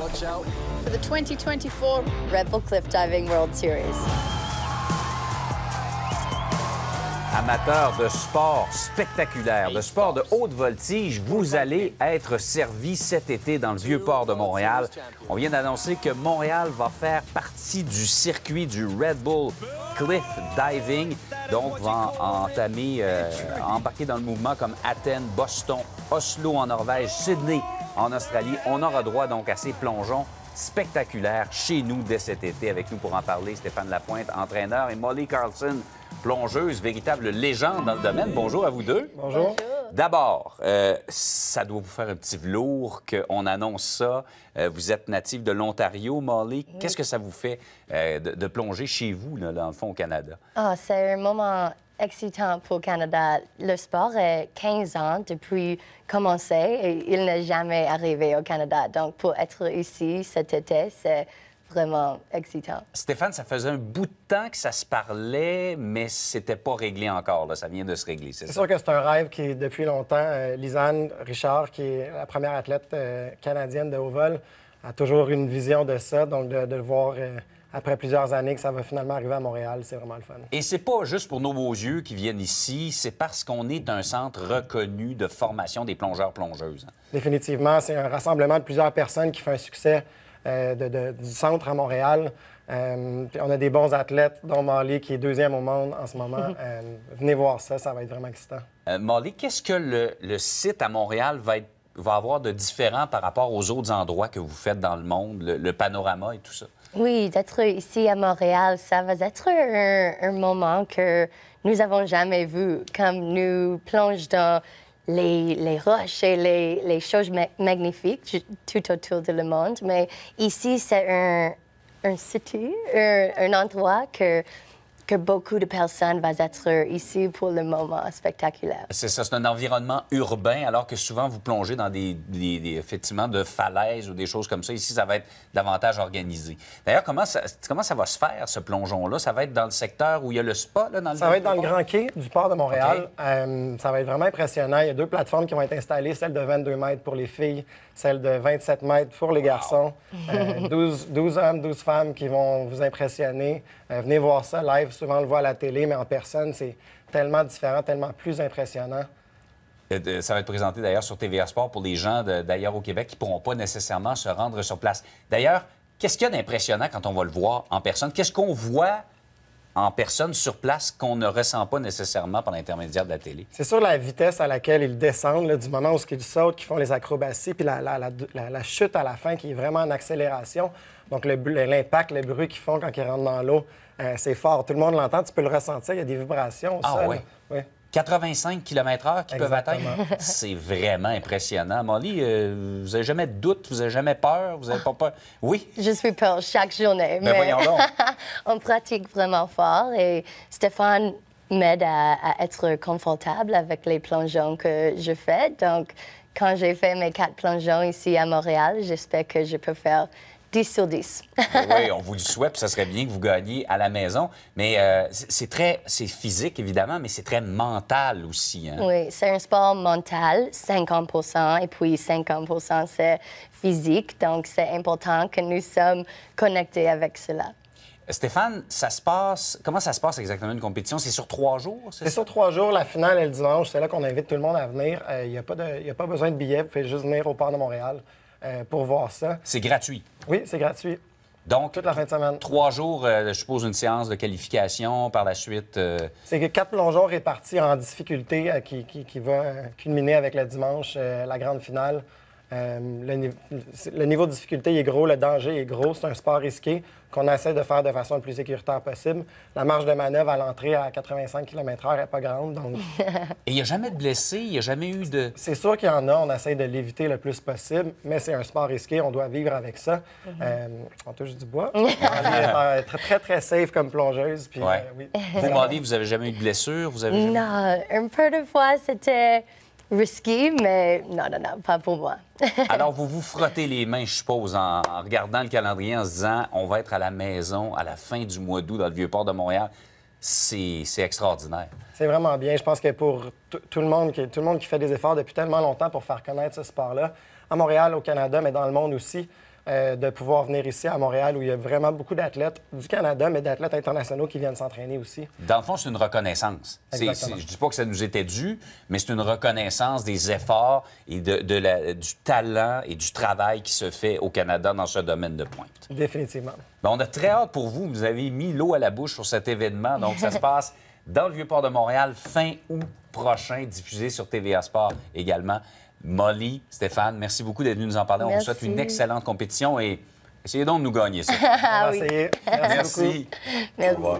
Watch out. for the 2024 Red Bull Cliff Diving World Series. Amateurs de sport spectaculaire, de sport de haute voltige, vous allez être servi cet été dans le vieux port de Montréal. On vient d'annoncer que Montréal va faire partie du circuit du Red Bull Cliff Diving. Donc, va entamer, euh, embarquer dans le mouvement comme Athènes, Boston, Oslo en Norvège, Sydney en Australie. On aura droit donc à ces plongeons spectaculaires chez nous dès cet été. Avec nous pour en parler, Stéphane Lapointe, entraîneur, et Molly Carlson, plongeuse, véritable légende dans le domaine. Bonjour à vous deux. Bonjour. D'abord, euh, ça doit vous faire un petit velours qu'on annonce ça. Euh, vous êtes natif de l'Ontario, Molly. Qu'est-ce que ça vous fait euh, de, de plonger chez vous, là, dans le fond, au Canada? Ah, c'est un moment excitant pour le Canada. Le sport est 15 ans depuis commencé et il n'est jamais arrivé au Canada. Donc, pour être ici cet été, c'est vraiment excitant. Stéphane, ça faisait un bout de temps que ça se parlait, mais c'était pas réglé encore. Là. Ça vient de se régler, c'est sûr que c'est un rêve qui, depuis longtemps, euh, Lisanne Richard, qui est la première athlète euh, canadienne de haut vol, a toujours une vision de ça. Donc, de, voir euh, après plusieurs années que ça va finalement arriver à Montréal, c'est vraiment le fun. Et c'est pas juste pour nos beaux yeux qui viennent ici, c'est parce qu'on est un centre reconnu de formation des plongeurs-plongeuses. hein. Définitivement, c'est un rassemblement de plusieurs personnes qui fait un succès euh, de- de- du centre à Montréal. Euh, on a des bons athlètes, dont Marley, qui est deuxième au monde en ce moment. Euh, venez voir ça, ça va être vraiment excitant. Euh, Molly, qu'est-ce que le, le site à Montréal va, être- va avoir de différent par rapport aux autres endroits que vous faites dans le monde, le, panorama et tout ça? Oui, d'être ici à Montréal, ça va être un, moment que nous n'avons jamais vu, comme nous plongeons dans les, les roches et les, les choses ma- magnifiques tout autour de le monde. Mais ici, c'est un, un city, un, un endroit que, que beaucoup de personnes vont être ici pour le moment spectaculaire. C'est ça, c'est un environnement urbain, alors que souvent vous plongez dans des, des- des- effectivement de falaises ou des choses comme ça. Ici, ça va être davantage organisé. D'ailleurs, comment ça, comment ça va se faire, ce plongeon-là? Ça va être dans le secteur où il y a le spa, là, dans le Ça va être dans le Grand Quai du port de Montréal. Euh, ça va être vraiment impressionnant. Il y a deux plateformes qui vont être installées, celle de 22 mètres pour les filles, celle de 27 mètres pour les garçons. Euh, 12, 12 hommes, 12 femmes qui vont vous impressionner. Euh, venez voir ça live. Souvent, le voit à la télé, mais en personne, c'est tellement différent, tellement plus impressionnant. Euh, Ça va être présenté d'ailleurs sur TVA Sport pour les gens d'ailleurs au Québec qui ne pourront pas nécessairement se rendre sur place. D'ailleurs, qu'est-ce qu'il y a d'impressionnant quand on va le voir en personne? Qu'est-ce qu'on voit en personne sur place qu'on ne ressent pas nécessairement par l'intermédiaire de la télé? C'est sûr la vitesse à laquelle ils descendent, là, du moment où ils sautent, qu'ils font les acrobaties, puis la, la- la- la- la chute à la fin qui est vraiment en accélération. Donc le l'impact, le bruit qu'ils font quand ils rentrent dans l'eau, euh, c'est fort. Tout le monde l'entend, tu peux le ressentir, il y a des vibrations au Ah sol. ouais? Oui. 85 km/h qu'ils peuvent atteindre. C'est vraiment impressionnant. Molly, euh, vous n'avez jamais de doute, vous n'avez jamais peur, vous n'avez pas peur? Oui? Je suis peur chaque journée. Ben voyons donc. on pratique vraiment fort et Stéphane m'aide à, à être confortable avec les plongeons que je fais. Donc, quand j'ai fait mes quatre plongeons ici à Montréal, j'espère que je peux faire 10 sur 10. oui, on vous le souhaite, puis ça serait bien que vous gagniez à la maison. Mais euh, c'est très, c'est physique évidemment, mais c'est très mental aussi. hein. oui, c'est un sport mental, 50 et puis 50 c'est physique. Donc, c'est important que nous sommes connectés avec cela. Stéphane, ça se passe. Comment ça se passe exactement une compétition? C'est sur trois jours? C'est ça? sur trois jours, la finale est le dimanche. C'est là qu'on invite tout le monde à venir. Euh, Il n'y a, pas de- il y a pas besoin de billets, vous pouvez juste venir au port de Montréal euh, pour voir ça. C'est gratuit. Oui, c'est gratuit. Donc, Toute la fin de semaine. trois jours, euh, je suppose, une séance de qualification. Par la suite, euh, C'est que quatre plongeons répartis en difficulté euh, qui, qui- qui va culminer avec le dimanche, la grande finale. Euh, le, ni- le niveau de difficulté est gros, le danger est gros. C'est un sport risqué qu'on essaie de faire de façon le plus sécuritaire possible. La marge de manœuvre à l'entrée à 85 km/h n'est pas grande, donc Et il n'y a jamais de blessés, il n'y a jamais eu de. c'est sûr qu'il y en a. On essaie de l'éviter le plus possible, mais c'est un sport risqué. On doit vivre avec ça. Euh, on touche du bois. On est euh, très, très, très safe comme plongeuse. Puis, Ouais. euh, oui. Vous, Molly, vous avez jamais eu de blessure? Vous avez jamais- Non, un peu de fois, c'était risqué, mais non, non, non, pas pour moi. Alors, vous vous frottez les mains, je suppose, en, en regardant le calendrier, en se disant on va être à la maison à la fin du mois d'août dans le Vieux-Port de Montréal. C'est c'est extraordinaire. C'est vraiment bien. Je pense que pour tout tout le monde qui, tout le monde qui fait des efforts depuis tellement longtemps pour faire connaître ce sport-là, à Montréal, au Canada, mais dans le monde aussi, euh, de pouvoir venir ici à Montréal où il y a vraiment beaucoup d'athlètes du Canada, mais d'athlètes internationaux qui viennent s'entraîner aussi. Dans le fond, c'est une reconnaissance. Je dis pas que ça nous était dû, mais c'est une reconnaissance des efforts et de, de la- du talent et du travail qui se fait au Canada dans ce domaine de pointe. Définitivement. Ben, on a très hâte pour vous. Vous avez mis l'eau à la bouche sur cet événement. Donc, ça se passe dans le Vieux-Port de Montréal fin août prochain, diffusé sur TVA Sport également. Molly, Stéphane, merci beaucoup d'être venus nous en parler. On vous souhaite une excellente compétition et essayez donc de nous gagner ça. Oui. essayer. Merci merci. Merci. Au revoir.